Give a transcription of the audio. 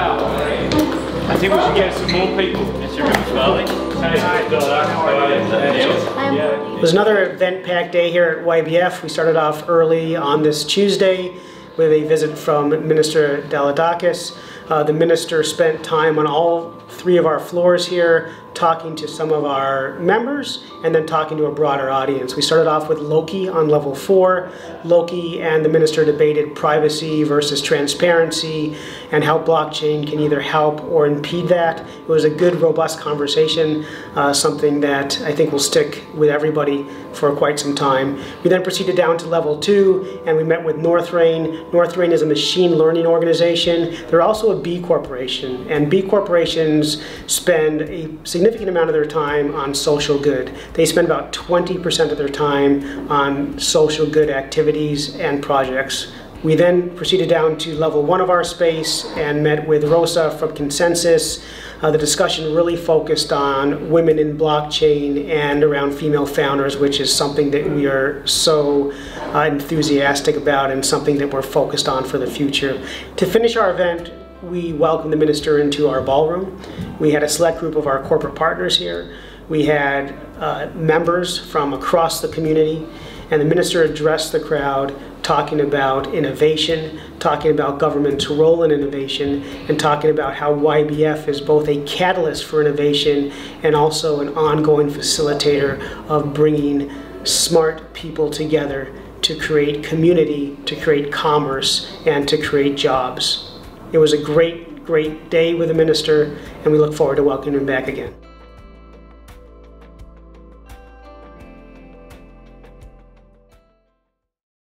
Wow. I think we should get some more people. Mr. Rimswelly. It was another event-packed day here at YBF. We started off early on this Tuesday with a visit from Minister Dalidakis. Uh, the minister spent time on all three of our floors here talking to some of our members and then talking to a broader audience. We started off with Loki on level four. Loki and the minister debated privacy versus transparency and how blockchain can either help or impede that. It was a good, robust conversation, uh, something that I think will stick with everybody for quite some time. We then proceeded down to level two and we met with Northraine. Northraine is a machine learning organization. They're also a B corporation and B corporations spend a significant amount of their time on social good. They spend about 20% of their time on social good activities and projects. We then proceeded down to level one of our space and met with Rosa from ConsenSys. Uh, the discussion really focused on women in blockchain and around female founders, which is something that we are so uh, enthusiastic about and something that we're focused on for the future. To finish our event, we welcomed the minister into our ballroom. We had a select group of our corporate partners here. We had uh, members from across the community, and the minister addressed the crowd talking about innovation, talking about government's role in innovation, and talking about how YBF is both a catalyst for innovation and also an ongoing facilitator of bringing smart people together to create community, to create commerce, and to create jobs. It was a great, great day with the minister, and we look forward to welcoming him back again.